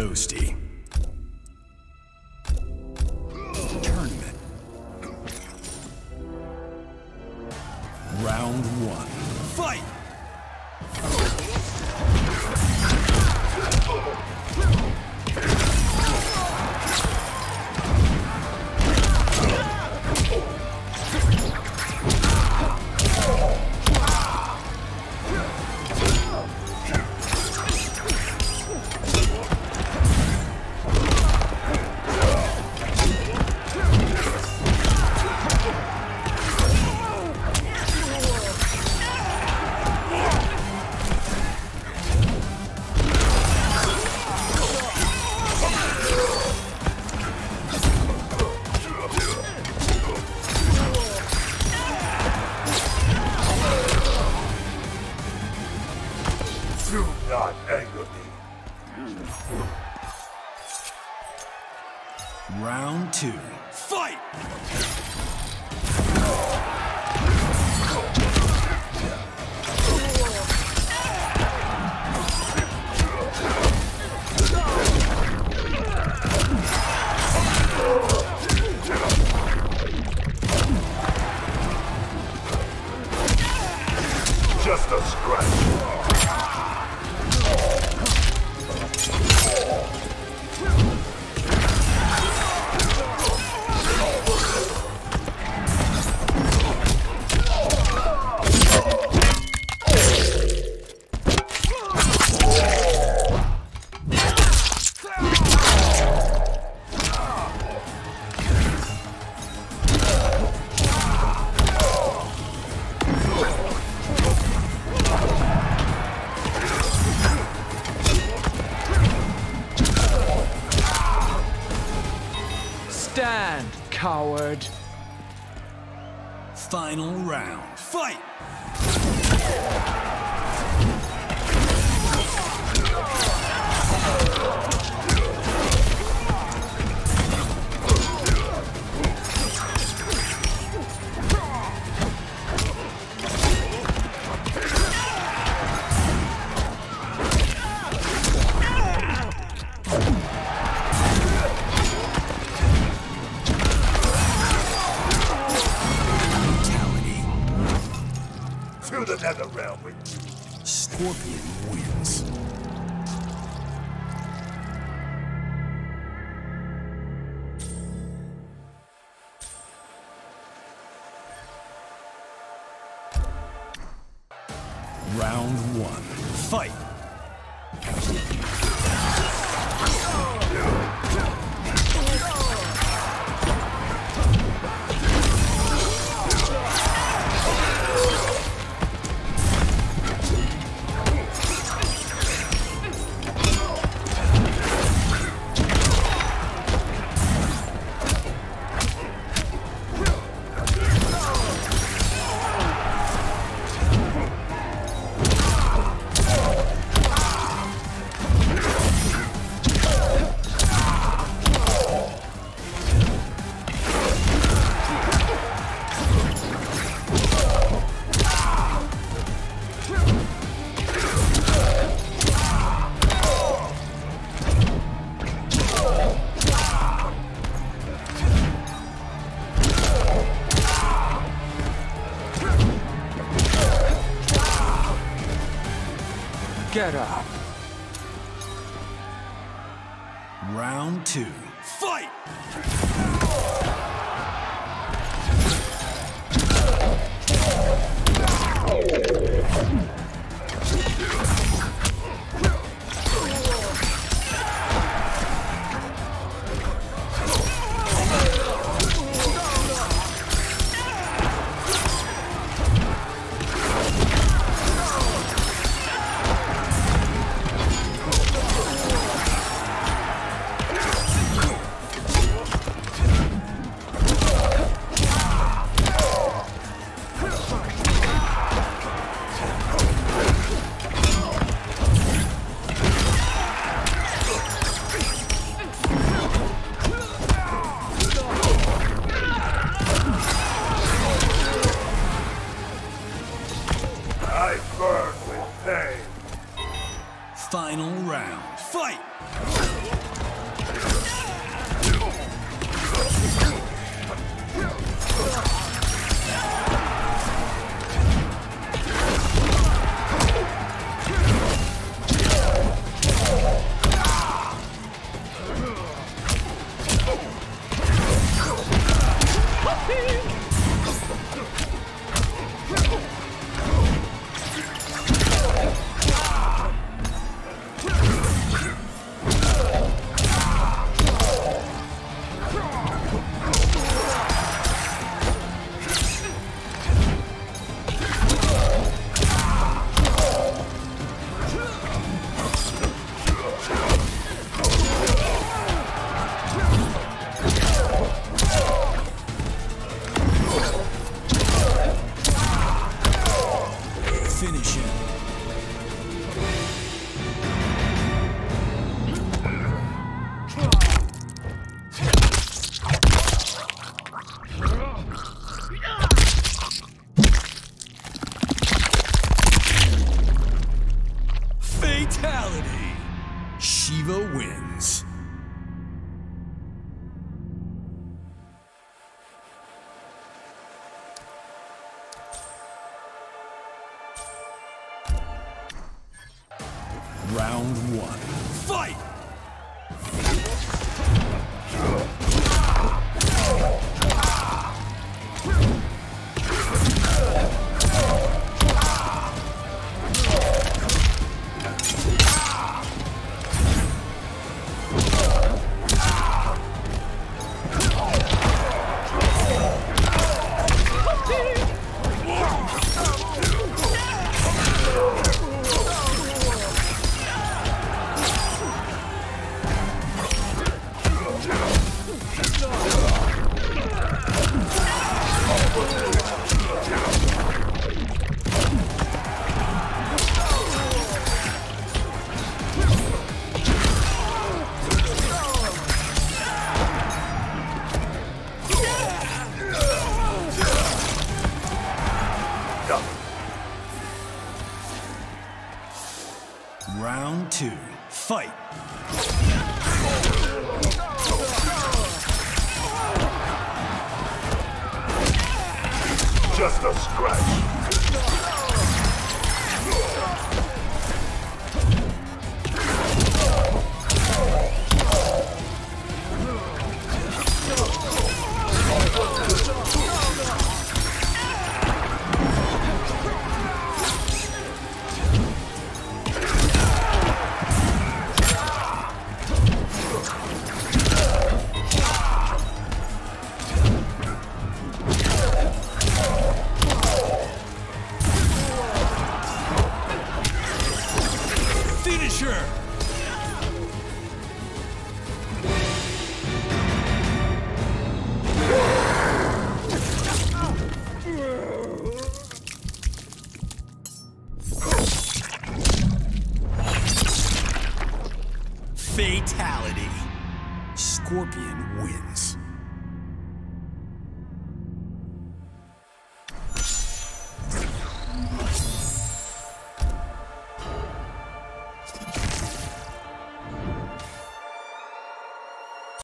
toasty. Round two. Fight! Coward. Final round. Fight! Scorpion wins. Round one. Fight! Get up. Round two. I burn with pain. Final round. Fight! Round one. Round two. Fight! Just a scratch. Scorpion wins.